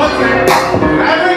Okay.